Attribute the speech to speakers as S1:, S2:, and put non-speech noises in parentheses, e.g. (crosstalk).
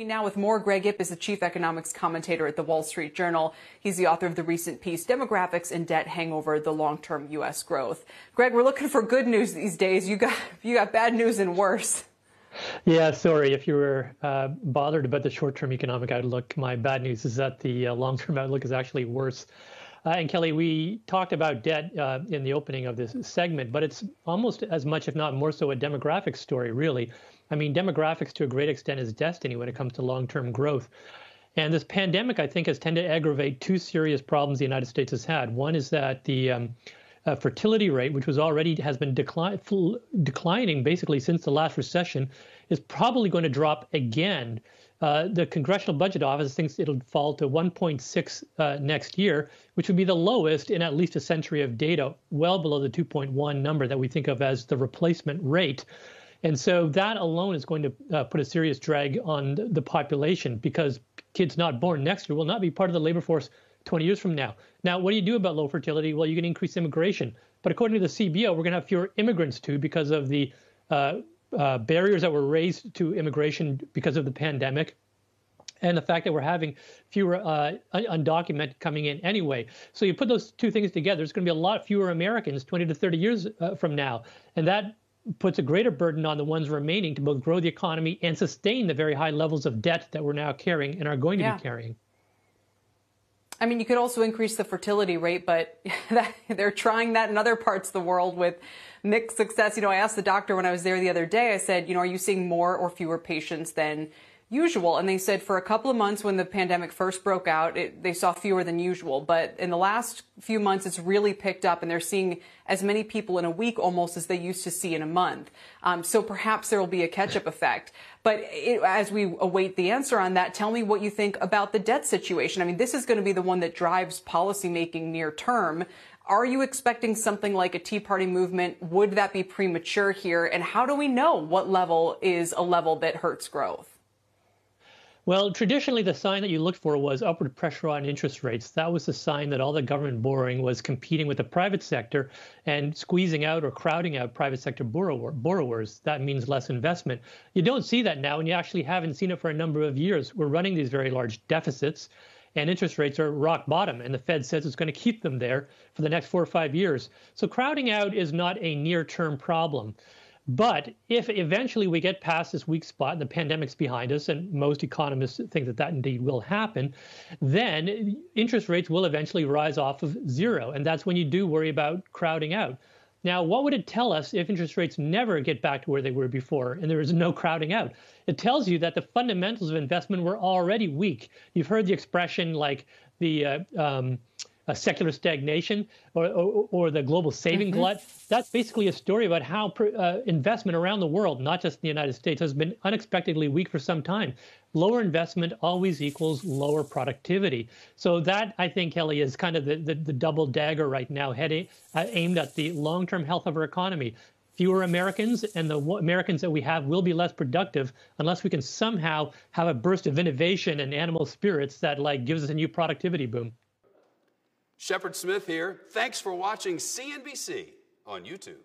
S1: me now with more. Greg Ip is the chief economics commentator at the Wall Street Journal. He's the author of the recent piece, Demographics and Debt Hangover, the long-term U.S. growth. Greg, we're looking for good news these days. You got, you got bad news and worse.
S2: Yeah, sorry if you were uh, bothered about the short-term economic outlook. My bad news is that the uh, long-term outlook is actually worse. Uh, and Kelly, we talked about debt uh, in the opening of this segment, but it's almost as much, if not more so, a demographic story, really. I mean, demographics to a great extent is destiny when it comes to long term growth. And this pandemic, I think, has tended to aggravate two serious problems the United States has had. One is that the um, uh, fertility rate, which was already has been decline, declining basically since the last recession, is probably going to drop again. Uh, the Congressional Budget Office thinks it'll fall to 1.6 uh, next year, which would be the lowest in at least a century of data, well below the 2.1 number that we think of as the replacement rate. And so that alone is going to uh, put a serious drag on the population because kids not born next year will not be part of the labor force 20 years from now. Now, what do you do about low fertility? Well, you can increase immigration. But according to the CBO, we're going to have fewer immigrants too because of the uh, uh, barriers that were raised to immigration because of the pandemic and the fact that we're having fewer uh, undocumented coming in anyway. So you put those two things together, there's going to be a lot fewer Americans 20 to 30 years uh, from now. And that puts a greater burden on the ones remaining to both grow the economy and sustain the very high levels of debt that we're now carrying and are going to yeah. be carrying.
S1: I mean, you could also increase the fertility rate, but (laughs) that, they're trying that in other parts of the world with mixed success. You know, I asked the doctor when I was there the other day, I said, you know, are you seeing more or fewer patients than usual. And they said for a couple of months when the pandemic first broke out, it, they saw fewer than usual. But in the last few months, it's really picked up and they're seeing as many people in a week almost as they used to see in a month. Um, so perhaps there will be a catch up effect. But it, as we await the answer on that, tell me what you think about the debt situation. I mean, this is going to be the one that drives policymaking near term. Are you expecting something like a Tea Party movement? Would that be premature here? And how do we know what level is a level that hurts growth?
S2: Well, traditionally, the sign that you looked for was upward pressure on interest rates. That was the sign that all the government borrowing was competing with the private sector and squeezing out or crowding out private sector borrower, borrowers. That means less investment. You don't see that now, and you actually haven't seen it for a number of years. We're running these very large deficits, and interest rates are rock bottom, and the Fed says it's going to keep them there for the next four or five years. So crowding out is not a near term problem. But if eventually we get past this weak spot and the pandemic's behind us, and most economists think that that indeed will happen, then interest rates will eventually rise off of zero. And that's when you do worry about crowding out. Now, what would it tell us if interest rates never get back to where they were before and there is no crowding out? It tells you that the fundamentals of investment were already weak. You've heard the expression like the uh, um, a secular stagnation or, or, or the global saving mm-hmm. glut. That's basically a story about how uh, investment around the world, not just in the United States, has been unexpectedly weak for some time. Lower investment always equals lower productivity. So that, I think, Kelly, is kind of the, the, the double dagger right now, heading, uh, aimed at the long-term health of our economy fewer Americans, and the Americans that we have will be less productive unless we can somehow have a burst of innovation and animal spirits that like gives us a new productivity boom.
S3: Shepard Smith here. Thanks for watching CNBC on YouTube.